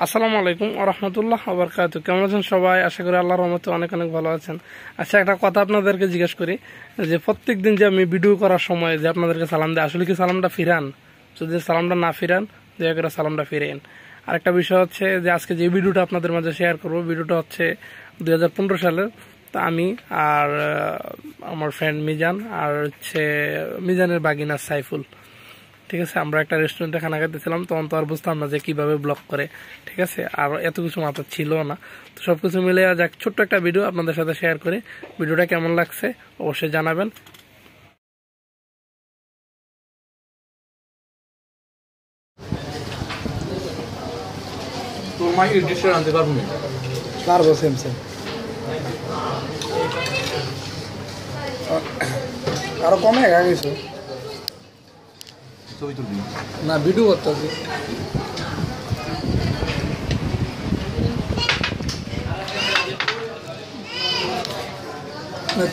আসসালামু আলাইকুম রহমতুল্লাহ আবরকাত কেমন আছেন সবাই? আশা করি আল্লাহর রহমতে অনেক অনেক ভালো আছেন। আচ্ছা একটা কথা আপনাদেরকে জিজ্ঞেস করি, যে প্রত্যেক দিন যে আমি ভিডিও করার সময় যে আপনাদেরকে সালাম দেয় আসলে কি সালামটা ফিরান? যদি সালামটা না ফিরান, দয়া করে সালামটা ফিরেন আরেকটা বিষয় হচ্ছে যে আজকে যে ভিডিওটা আপনাদের মাঝে শেয়ার করব ভিডিওটা হচ্ছে দুই হাজার পনেরো সালের। তা আমি আর আমার ফ্রেন্ড মিজান আর হচ্ছে মিজানের বাগিনা সাইফুল। ঠিক আছে আমরা একটা রেস্টুরেন্টে খানা খেতেছিলাম তখন তো আর বুঝতাম না যে কীভাবে ব্লগ করে ঠিক আছে? আর এত কিছু মাথা ছিল না। তো সব কিছু মিলে যাক ছোট্ট একটা ভিডিও আপনাদের সাথে শেয়ার করে। ভিডিওটা কেমন লাগছে অবশ্যই জানাবেন। তোর মা আনতে পারব না পারব সেম সেম আরও কমে গা কিছু itu itu atau Nah bidu itu. Nah